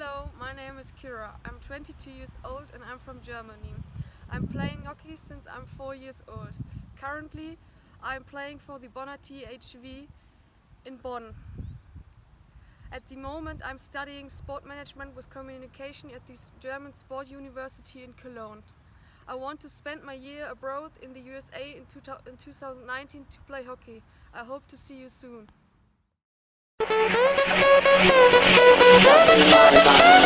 Hello, my name is Kira. I'm 22 years old and I'm from Germany. I'm playing hockey since I'm 4 years old. Currently, I'm playing for the Bonner THV in Bonn. At the moment, I'm studying sport management with communication at the German Sport University in Cologne. I want to spend my year abroad in the USA in, in 2019 to play hockey. I hope to see you soon. Bye.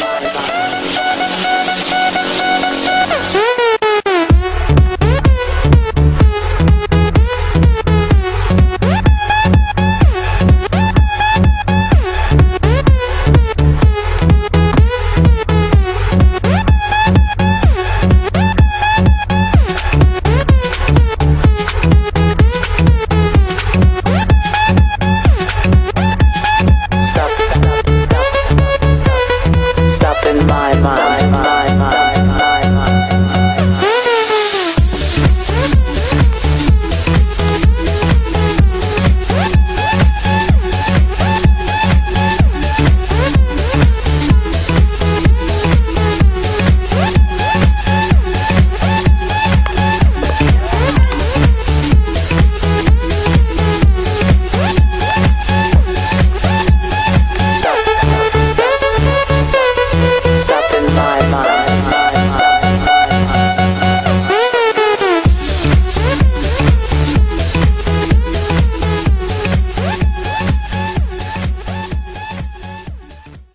Bye.